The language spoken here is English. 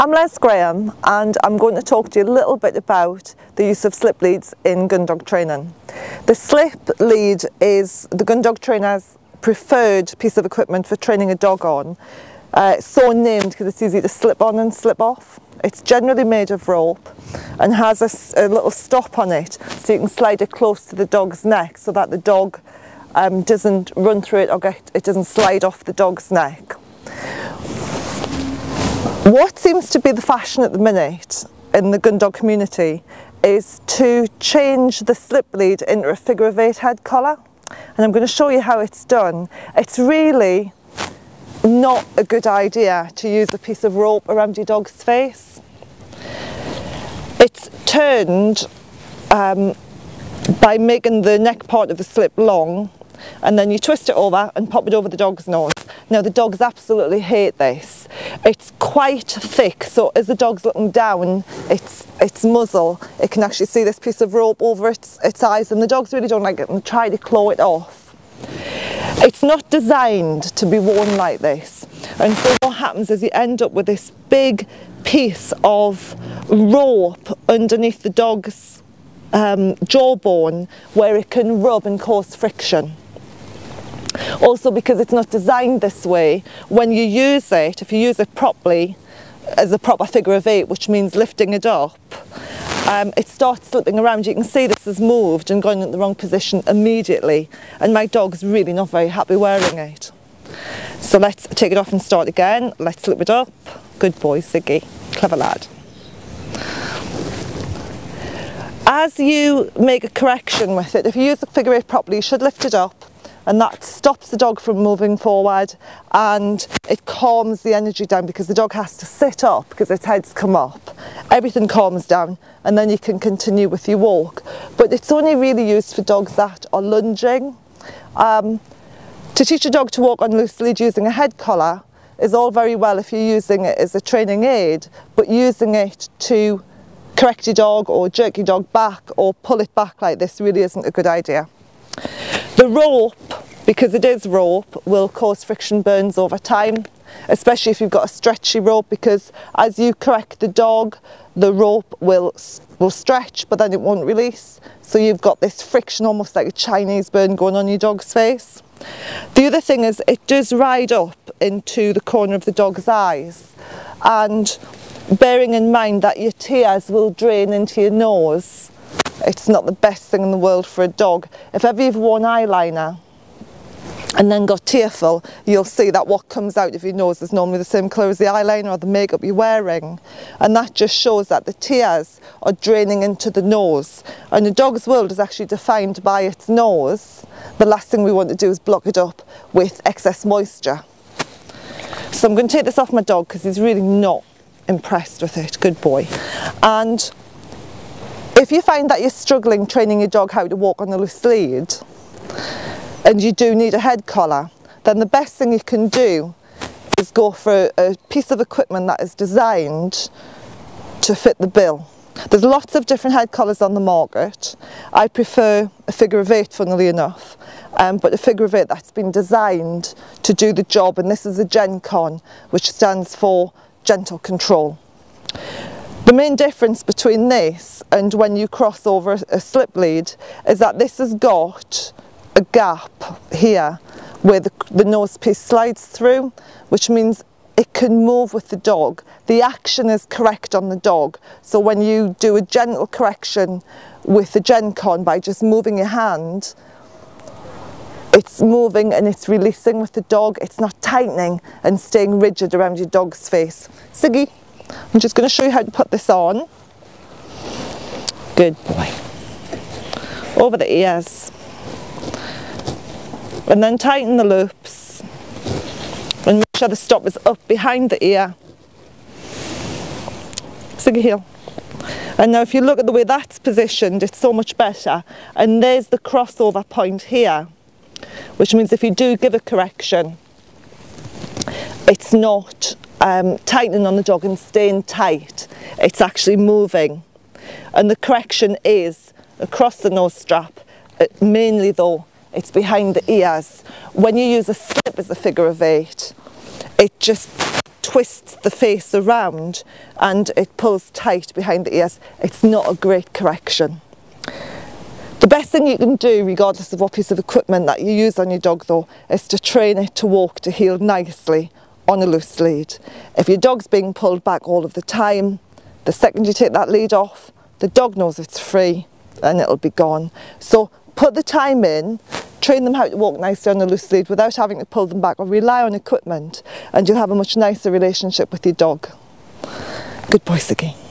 I'm Lez Graham and I'm going to talk to you a little bit about the use of slip leads in gun dog training. The slip lead is the gun dog trainer's preferred piece of equipment for training a dog on. Uh, it's so named because it's easy to slip on and slip off. It's generally made of rope and has a, a, little stop on it so you can slide it close to the dog's neck so that the dog um, doesn't run through it or get, it doesn't slide off the dog's neck. What seems to be the fashion at the minute in the Gundog community is to change the slip lead into a figure of eight head collar and I'm going to show you how it's done. It's really not a good idea to use a piece of rope around your dog's face. It's turned um, by making the neck part of the slip long and then you twist it over and pop it over the dog's nose. Now the dogs absolutely hate this. It's quite thick so as the dog's looking down its, its muzzle it can actually see this piece of rope over its, its eyes and the dogs really don't like it and try to claw it off. It's not designed to be worn like this and so what happens is you end up with this big piece of rope underneath the dog's um, jawbone where it can rub and cause friction. Also because it's not designed this way, when you use it, if you use it properly, as a proper figure of eight, which means lifting it up, um, it starts slipping around. You can see this has moved and gone in the wrong position immediately. And my dog's really not very happy wearing it. So let's take it off and start again. Let's slip it up. Good boy, Siggy. Clever lad. As you make a correction with it, if you use the figure eight properly, you should lift it up and that stops the dog from moving forward and it calms the energy down because the dog has to sit up because its head's come up. Everything calms down and then you can continue with your walk. But it's only really used for dogs that are lunging. Um, to teach a dog to walk on loose lead using a head collar is all very well if you're using it as a training aid, but using it to correct your dog or jerk your dog back or pull it back like this really isn't a good idea. The rope, because it is rope, will cause friction burns over time, especially if you've got a stretchy rope because as you correct the dog, the rope will, will stretch but then it won't release. So you've got this friction almost like a Chinese burn going on your dog's face. The other thing is it does ride up into the corner of the dog's eyes and bearing in mind that your tears will drain into your nose it's not the best thing in the world for a dog. If ever you've worn eyeliner and then got tearful, you'll see that what comes out of your nose is normally the same colour as the eyeliner or the makeup you're wearing. And that just shows that the tears are draining into the nose. And a dog's world is actually defined by its nose. The last thing we want to do is block it up with excess moisture. So I'm going to take this off my dog because he's really not impressed with it. Good boy. And if you find that you're struggling training your dog how to walk on a loose lead and you do need a head collar, then the best thing you can do is go for a piece of equipment that is designed to fit the bill. There's lots of different head collars on the market. I prefer a figure of eight funnily enough, um, but a figure of eight that's been designed to do the job and this is a GenCon which stands for gentle control. The main difference between this and when you cross over a slip lead is that this has got a gap here where the, the nose piece slides through, which means it can move with the dog. The action is correct on the dog. So when you do a gentle correction with the GenCon by just moving your hand, it's moving and it's releasing with the dog. It's not tightening and staying rigid around your dog's face. Siggy. I'm just going to show you how to put this on. Good boy. Over the ears. And then tighten the loops. And make sure the stop is up behind the ear. Siggy heel. And now if you look at the way that's positioned, it's so much better. And there's the crossover point here, which means if you do give a correction, it's not um, tightening on the dog and staying tight. It's actually moving. And the correction is across the nose strap, uh, mainly though it's behind the ears. When you use a slip as a figure of eight, it just twists twists the face around and it pulls tight behind the ears, it's not a great correction. The best thing you can do, regardless of what piece of equipment that you use on your dog though, is to train it to walk to heel nicely on a loose lead. If your dog's being pulled back all of the time, the second you take that lead off, the dog knows it's free and it'll be gone. So put the time in, train them how to walk nicely on a loose lead without having to pull them back or rely on equipment and you'll have a much nicer relationship with your dog. Good boy, Siggy.